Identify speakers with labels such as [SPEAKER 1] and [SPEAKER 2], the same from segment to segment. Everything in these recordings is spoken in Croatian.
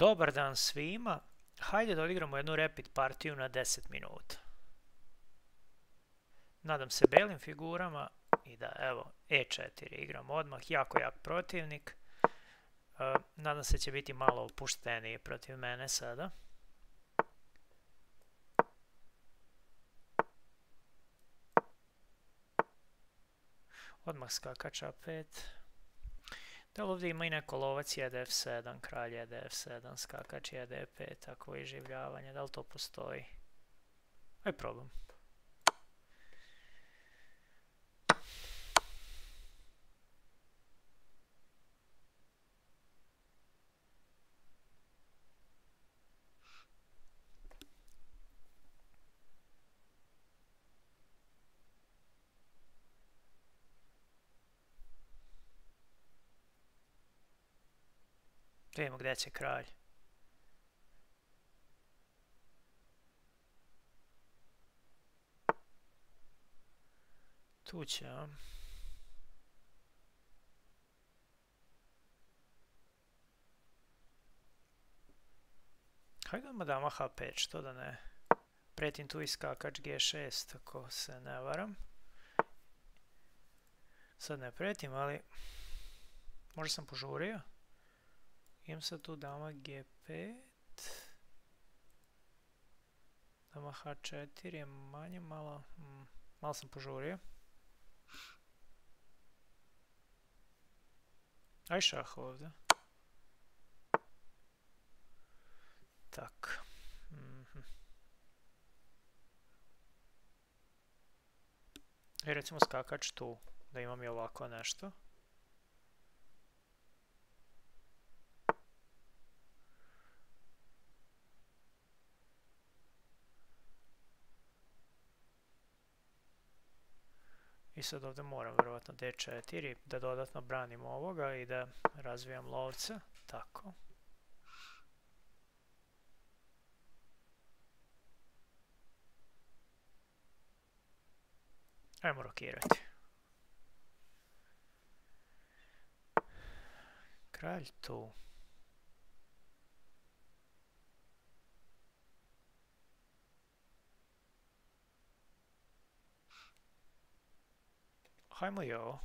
[SPEAKER 1] Dobar dan svima. Hajde da odigramo jednu rapid partiju na 10 minuta. Nadam se belim figurama i da evo E4 igram odmah, jako jak protivnik. E, nadam se će biti malo opušteniji protiv mene sada. Odmah skakač A5. Li ovdje ima i neko lovac jede F7, kralj jede F7, skakač jede E5, takvo iživljavanje, da li to postoji? Aj problem. Vidimo gdje će kralj. Tu će, a? Hajde odmah dama H5, što da ne. Pretim tu iskakač G6, ako se ne varam. Sad ne pretim, ali možda sam požurio. Imam sad tu dama G5. Dama H4 je manje malo... Mm, malo sam požurio. Aj šah ovdje. Tak. -hmm. I recimo skakač tu, da imam i ovako nešto. I sad ovdje moram vjerovatno D4 da dodatno branim ovoga i da razvijam lovce. Tako. Ajmo rokirati. Kralj tu. Hajmo i ovo.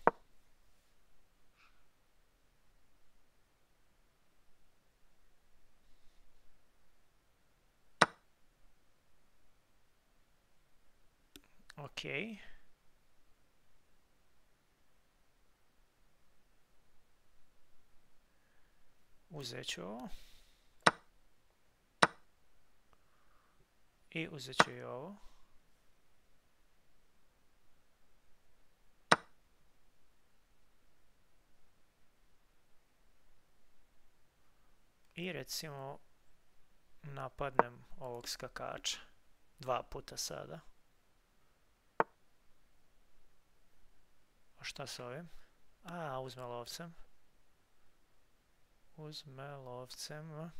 [SPEAKER 1] Ok. Uzet ću ovo. I uzet ću i ovo. I recimo napadnem ovog skakača. Dva puta sada. A šta s ovim? A, uzme lovcem. Uzme lovcem.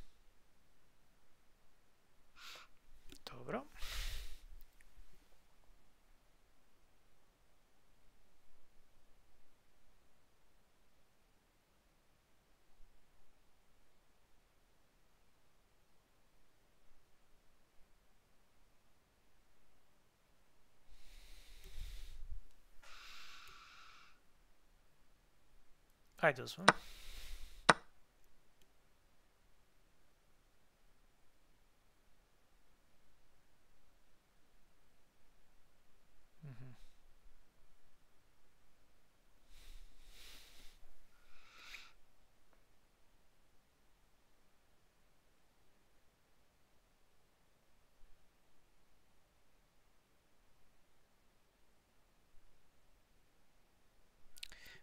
[SPEAKER 1] Dobro. Hajde uzmem. Mhm.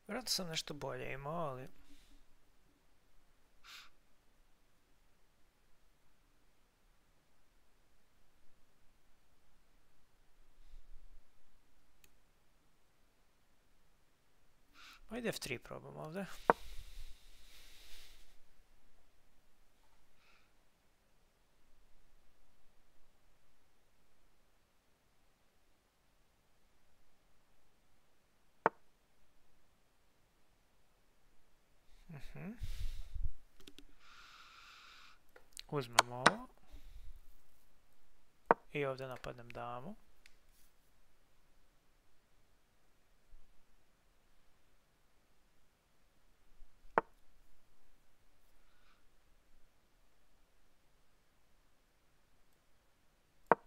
[SPEAKER 1] Vjerojatno sam nešto bolje imao, ali... Ajde F3 probam ovdje. Uzmem ovo. I ovdje napadnem damu.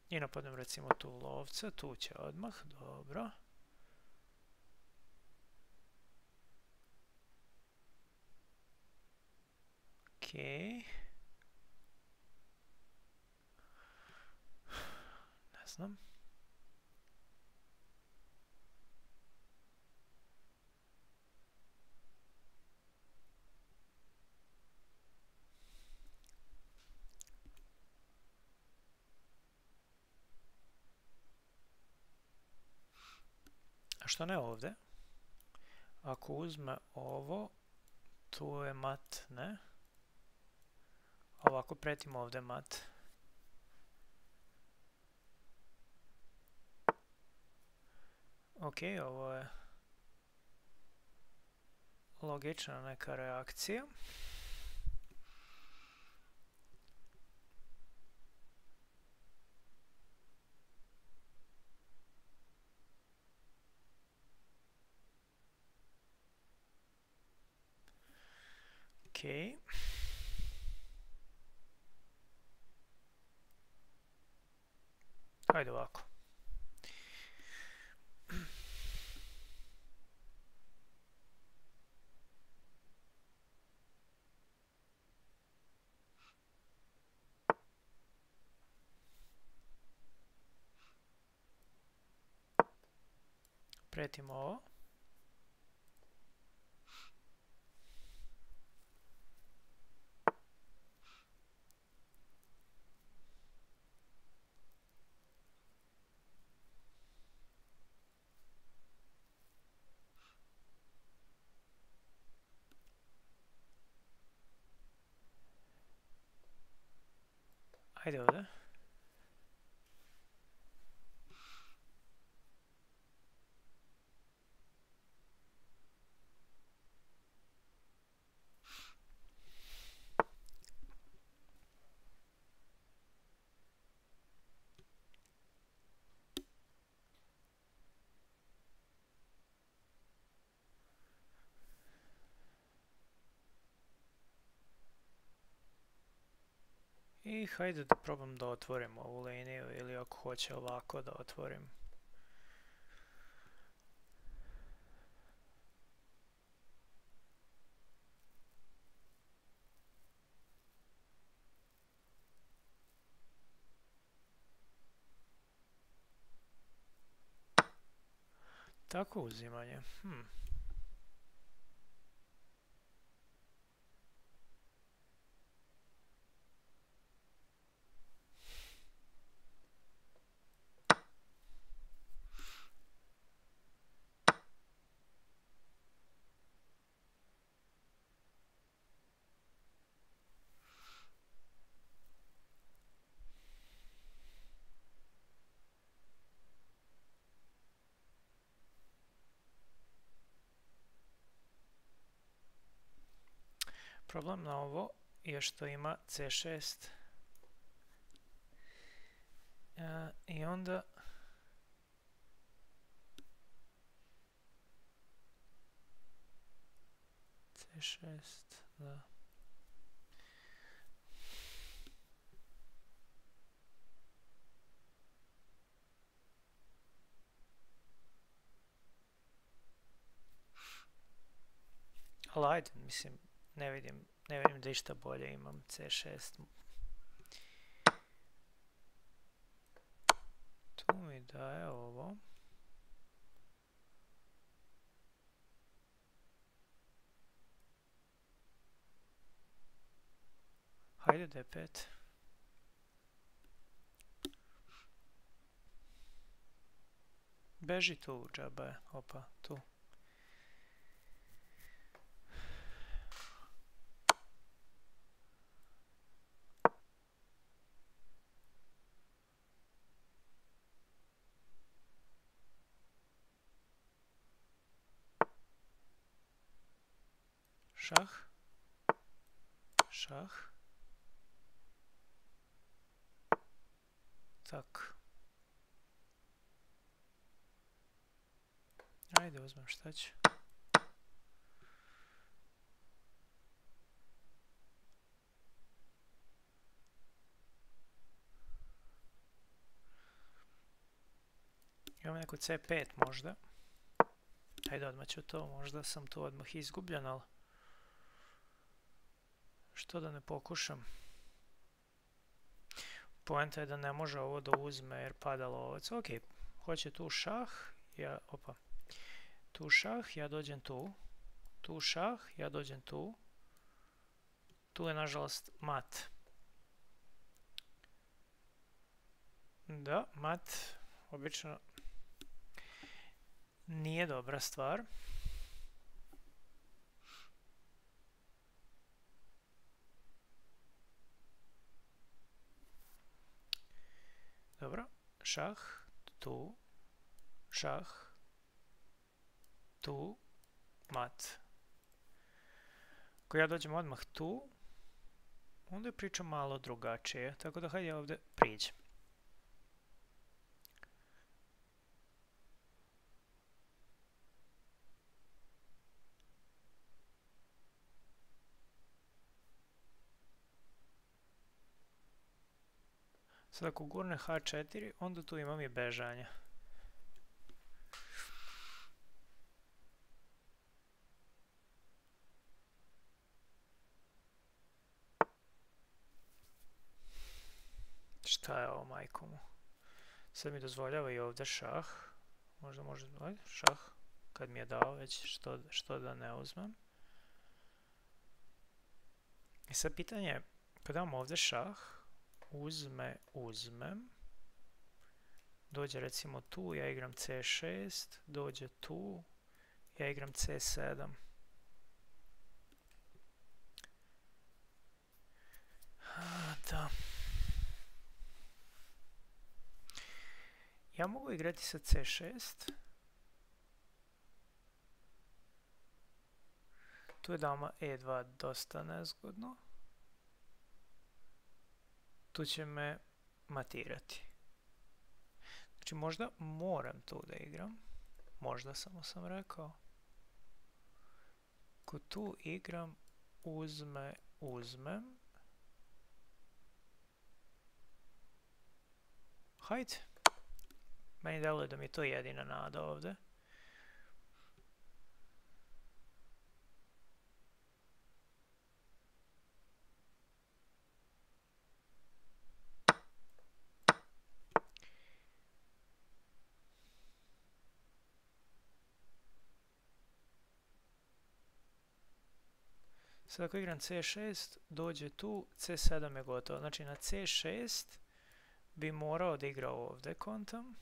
[SPEAKER 1] I napadnem recimo tu lovca, tu će odmah, dobro. Okej. Ne znam. A što ne ovdje? Ako uzme ovo, tu je mat, ne? Ovako pretimo ovdje mat. Ok, ovo je logična neka reakcija. Ok. Hajde ovako. Pretimo ovo. Hajde ovdje. Hajde da probam da otvorim ovu liniju ili ako hoće ovako da otvorim. Tako uzimanje. Hm. Problem na ovo je što ima C6. E, I onda... C6, da. Ali ajde, mislim, ne vidim, ne vidim da išta bolje imam C6. Tu mi daje ovo. Hajde D5. Beži tu, džaba opa, tu. Šah. Šah. Tak. Ajde, uzmem šta će. Imam neku C5 možda. Ajde, odmah ću to. Možda sam tu odmah izgubljen, ali... Što da ne pokušam? Poenta je da ne može ovo da uzme jer pada lovac. Ok, hoće tu šah. Ja, opa. Tu šah, ja dođem tu. Tu šah, ja dođem tu. Tu je nažalost mat. Da, mat. Obično nije dobra stvar. Dobro, šah, tu, šah, tu, mat. Ako ja dođem odmah tu, onda je priča malo drugačije, tako da hajde ovdje priđem. Sad ako gurne H4, onda tu imam i bežanje. Šta je ovo majkomu? Sad mi dozvoljava i ovdje šah. Možda može... šah. Kad mi je dao već što, što da ne uzmem. I sad pitanje je, kad ovdje šah, uzme, uzmem. Dođe recimo tu, ja igram C6, dođe tu, ja igram C7. Da. Ja mogu igrati sa C6. Tu je dama E2 dosta nezgodno tu će me matirati. Znači možda moram tu da igram. Možda samo sam rekao. Ko tu igram, uzme, uzmem. Hajde. Meni deluje da mi je to jedina nada ovdje. Sad ako igram c6, dođe tu, c7 je gotovo. Znači na c6 bi morao da ovdje kontam.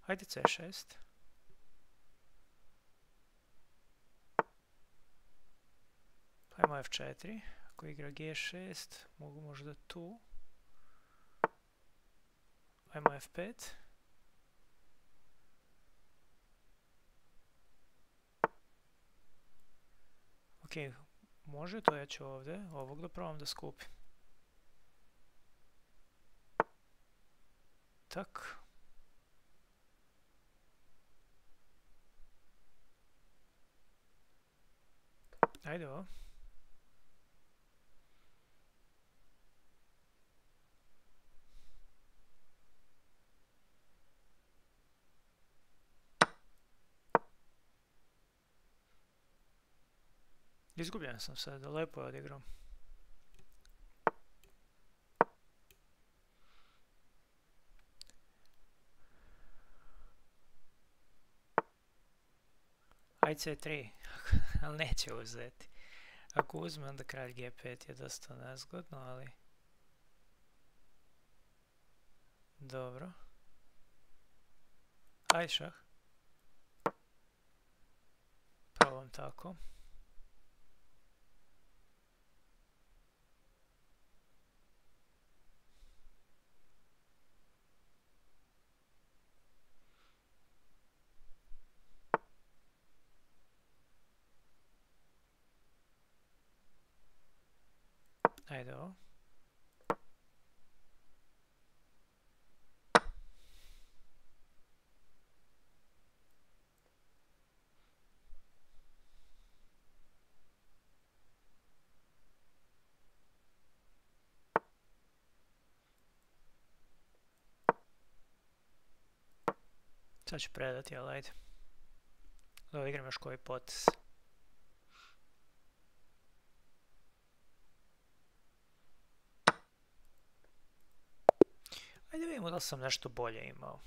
[SPEAKER 1] Hajde c6. Hajmo f4. Ako igra g6, mogu možda tu. Einmal F5. Окей, okay. може тоя е че овде, овог да пробвам да скупи. Так. Айде, о. Izgubljen sam sad, lepo je odigrao. Aj C3, ali neće uzeti. Ako uzme, onda kralj G5 je dosta nezgodno, ali... Dobro. Aj šah. Probam tako. Ajde ovo. Sad ću predati, ali ajde. Da igram još koji potez. Ajde vidimo da sam nešto bolje imao.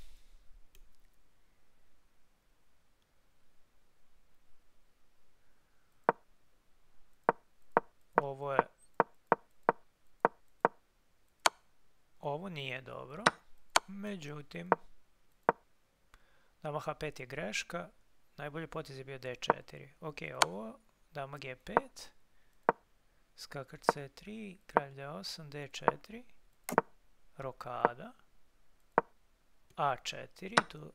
[SPEAKER 1] Ovo je... Ovo nije dobro. Međutim... Dama H5 je greška. Najbolji potez je bio D4. Ok, ovo. Dama G5. Skakač C3. Kralj D8. D4 rokada, a4, tu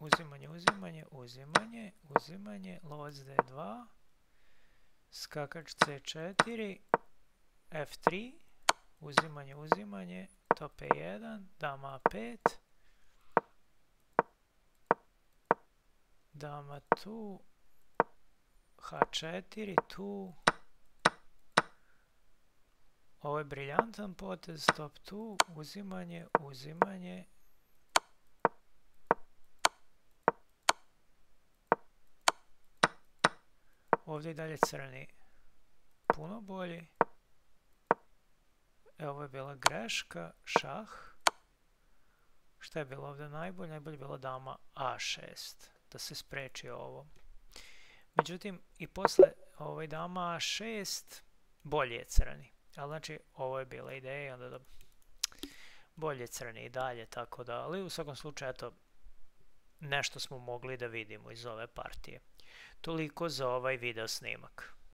[SPEAKER 1] uzimanje, uzimanje, uzimanje, uzimanje, lovac d2, skakač c4, f3, uzimanje, uzimanje, top e1, dama a5, dama tu, h4, tu, ovo je briljantan potez, stop tu, uzimanje, uzimanje. Ovdje je dalje crni puno bolji. Evo ovo je bila greška, šah. Šta je bilo ovdje najbolje? Najbolje je bila dama a6, da se spreči ovo. Međutim, i posle ovaj dama a6 bolje je crni. Ali znači, ovo je bila ideja i onda da bolje crni i dalje, tako da, ali u svakom slučaju, eto, nešto smo mogli da vidimo iz ove partije. Toliko za ovaj video snimak.